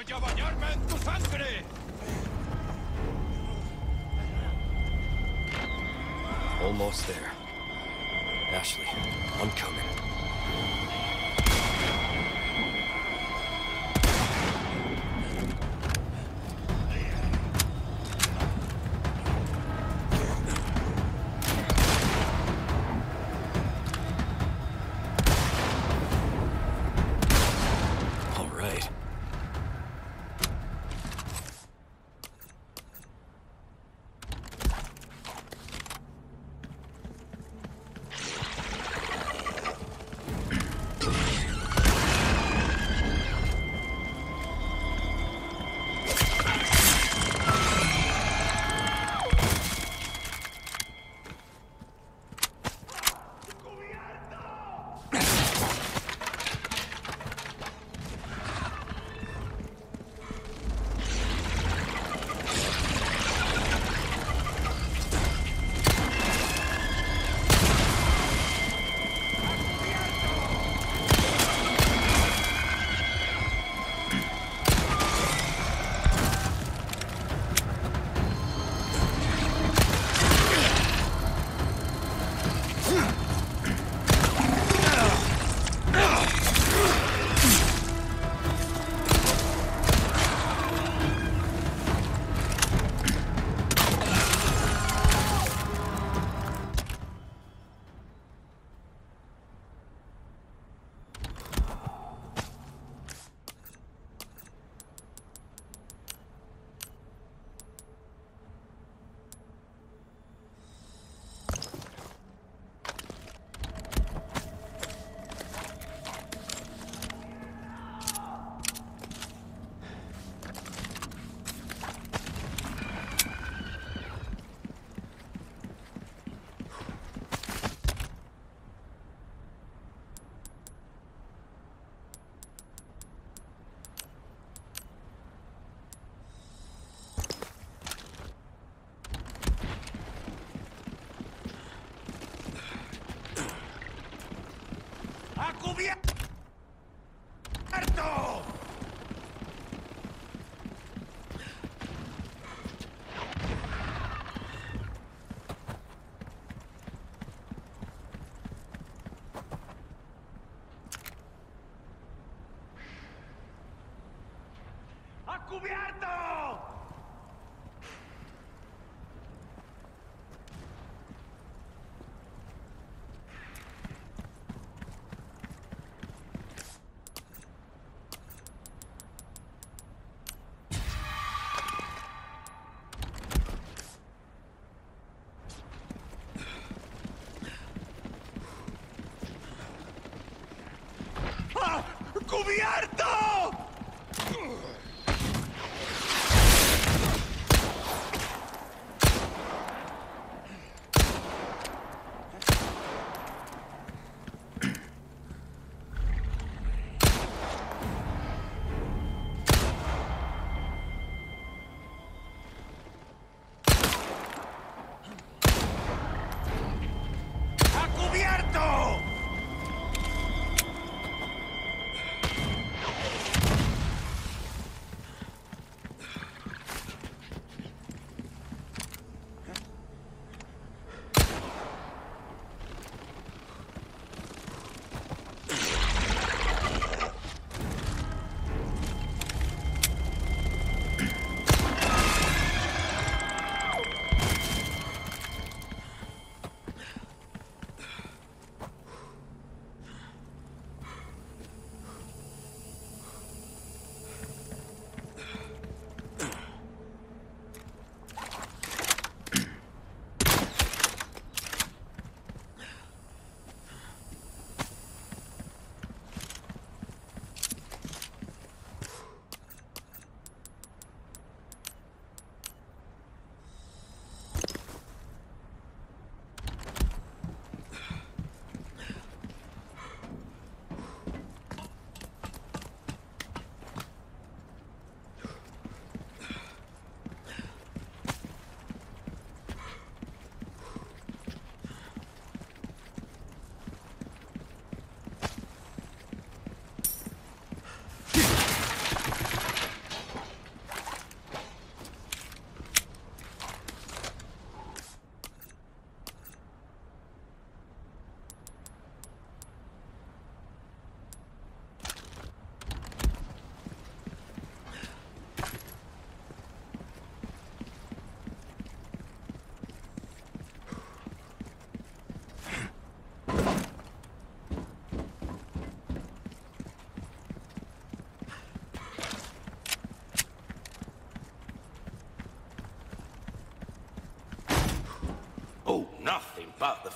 Bañarme en tu sangre. Almost there. Ashley, I'm coming. ¡Cubierto!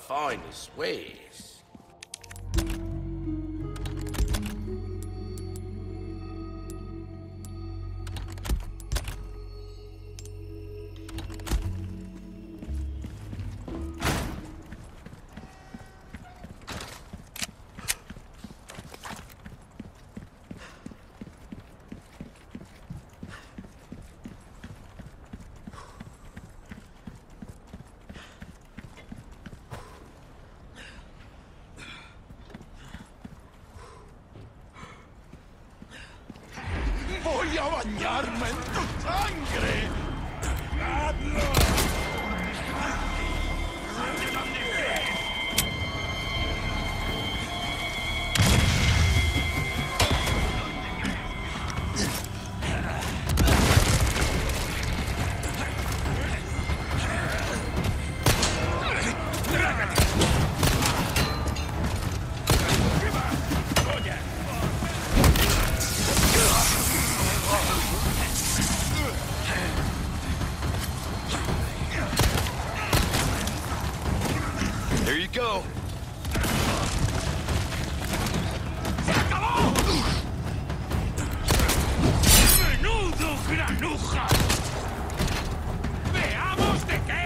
Finest ways. A bañarme ¡Veamos de qué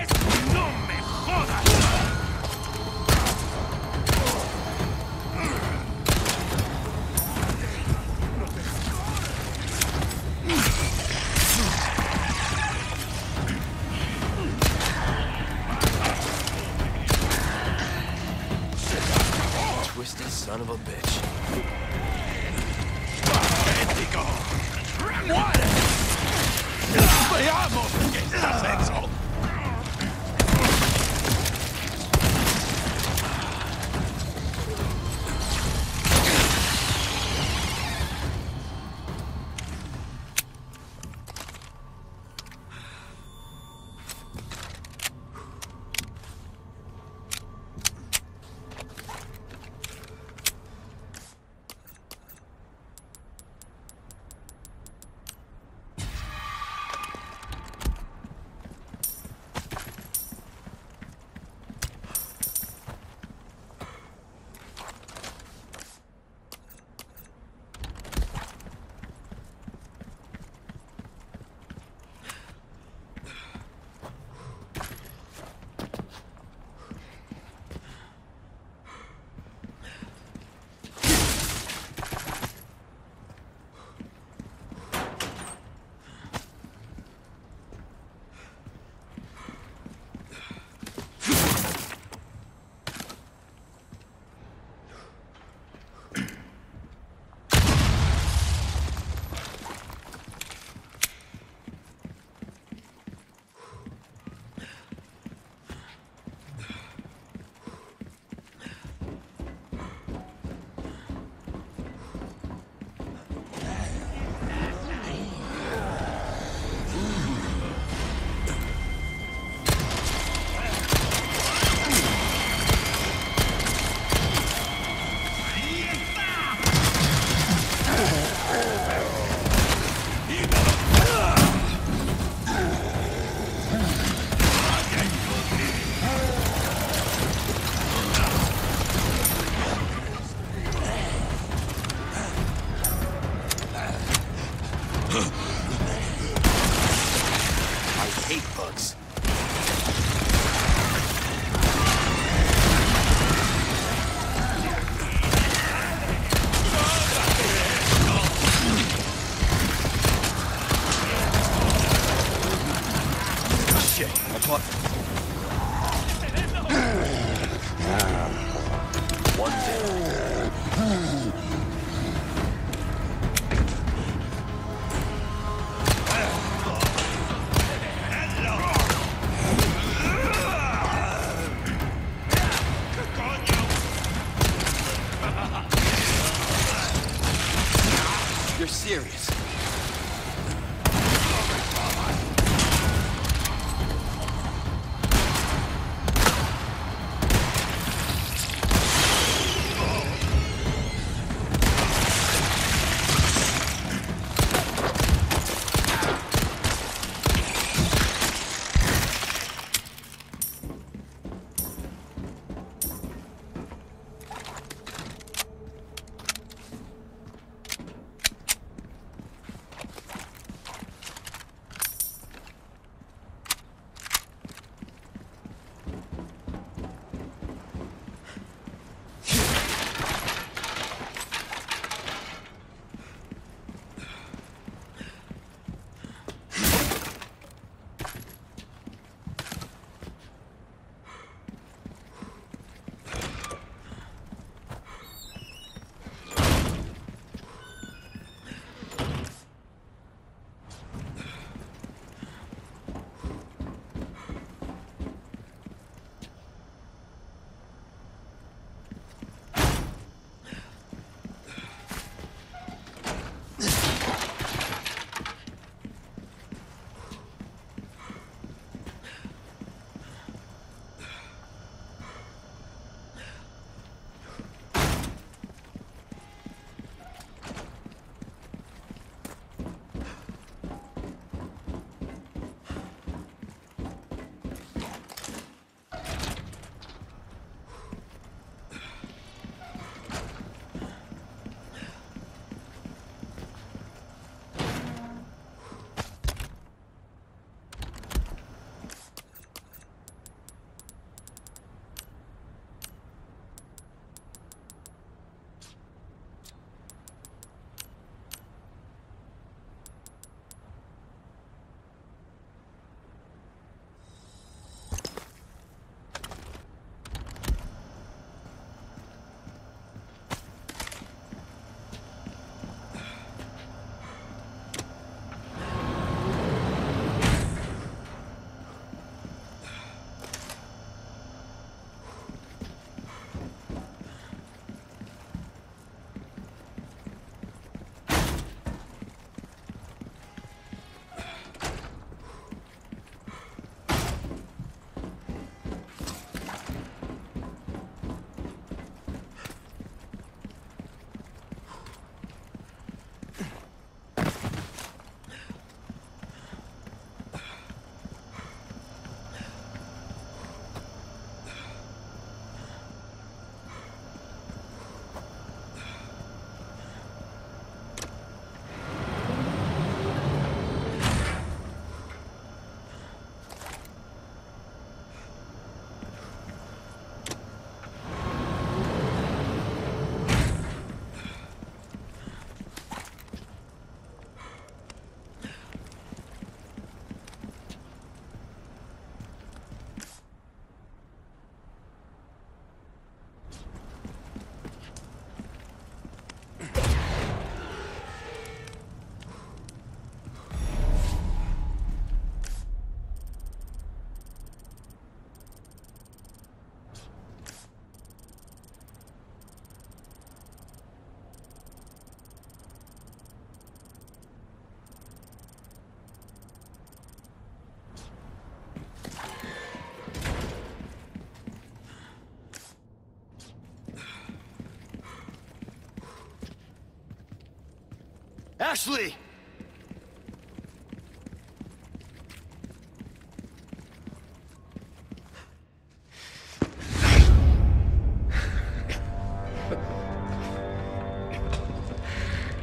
Ashley!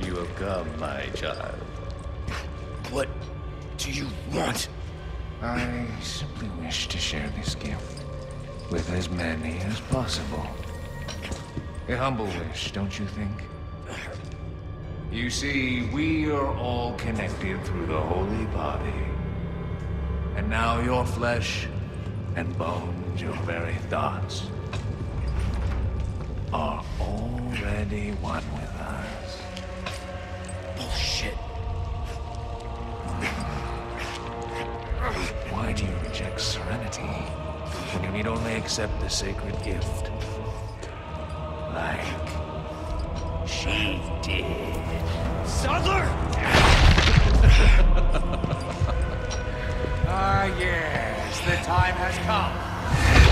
You have come, my child. What do you want? I simply wish to share this gift with as many as possible. A humble wish, don't you think? You see, we are all connected through the holy body. And now your flesh and bones, your very thoughts, are already one with us. Bullshit. Why do you reject serenity when you need only accept the sacred gift? Like she did. Saddler! Ah, yes, the time has come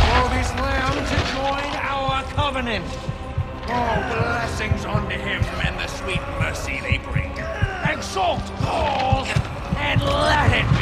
for this lamb to join our covenant. Oh, blessings unto him and the sweet mercy they bring. Exalt all and let it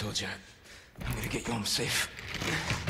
told you, I'm gonna get you home safe.